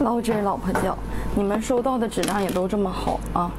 捞汁老婆酱，你们收到的质量也都这么好啊？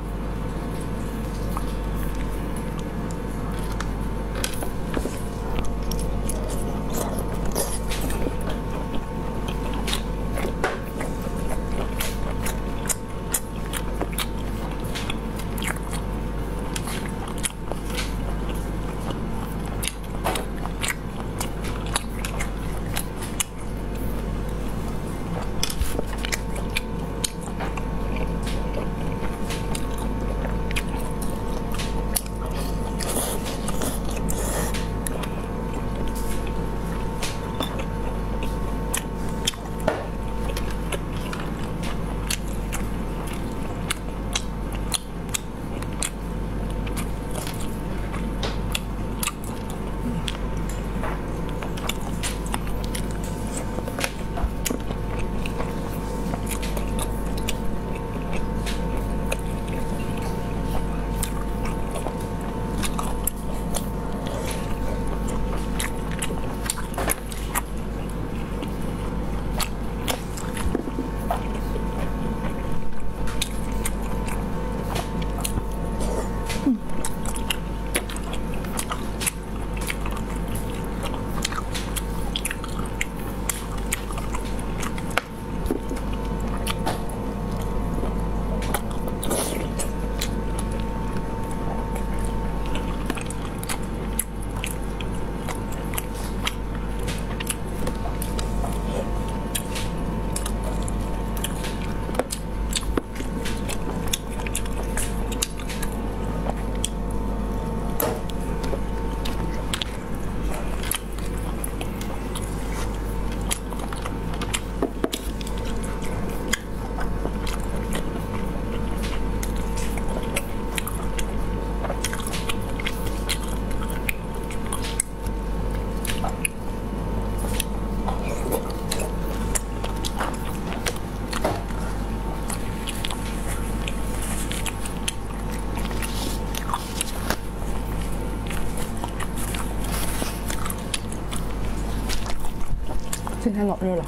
今天老热了。